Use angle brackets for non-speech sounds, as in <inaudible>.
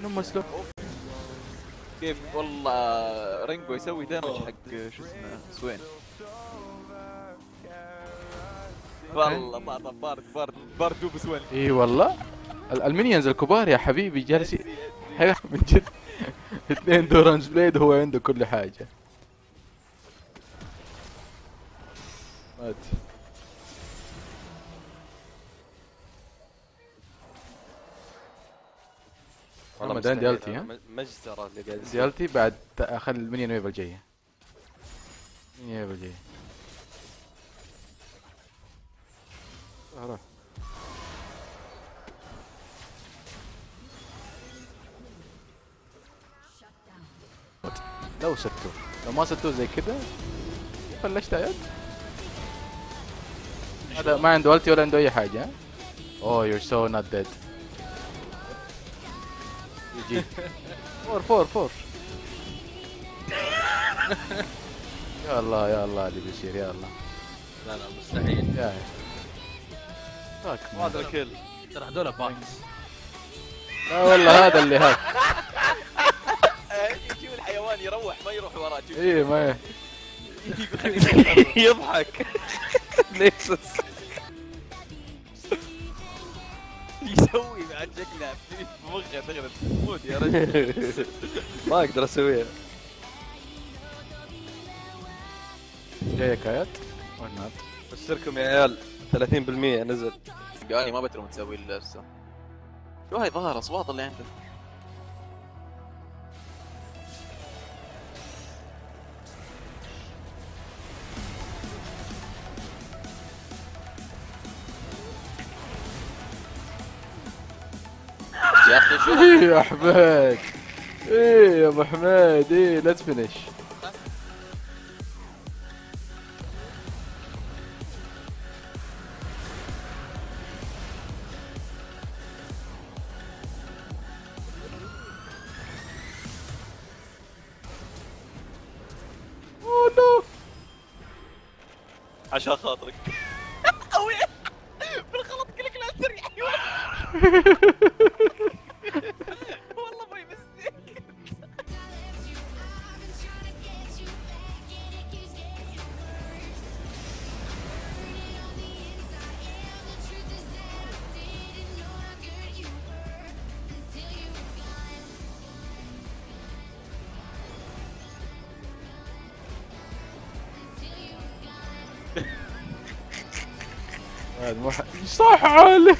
أنا مسلوب كيف؟ والله رينجو يسوي damage حق شو اسمه سوين. والله بعض بارد بارد بارد دوب سوين. إي والله. ال- ال minions الكبار يا حبيبي جالس ي- حيوان <laughs> من جد. اثنين Doran's Blade هو عنده كل حاجة. مات. محمد عندي مستحيل، التي ها؟ أنا مجزرة اللي قاعد عندي يصير. التي بعد اخلي المينيون ويف الجاية المينيون ويف الجاية روح لو ستو لو ما ستو زي كذا فلشت يد هذا ما عنده ألتي ولا عنده أي حاجة اوه يور سو نوت ديد يجي. <laughs> فور فور فور. <laughs> يا الله يا الله اللي بيصير يا الله. لا لا مستحيل. يا فاك مان. هذا الكل ترى هذول باكس. لا والله هذا اللي هاك. <laughs> يجي الحيوان يروح ما يروح وراه. إيه ما يضحك. نيكسس. شكله في مخه تغرب تموت يا رجل. <laughs> ما أقدر أسويها. جايك ايات or not بشركم يا عيال. 30% نزل. قالي ما بترم تسوي إلا نفسه شو هاي ظهر اصوات اللي عنده يا أخي شو؟ إيه يا حماد إيه يا أبو حماد إيه let's finish oh no عشان خاطرك. أوي. بالغلط كلك لا تسرع <laughs> صح علي.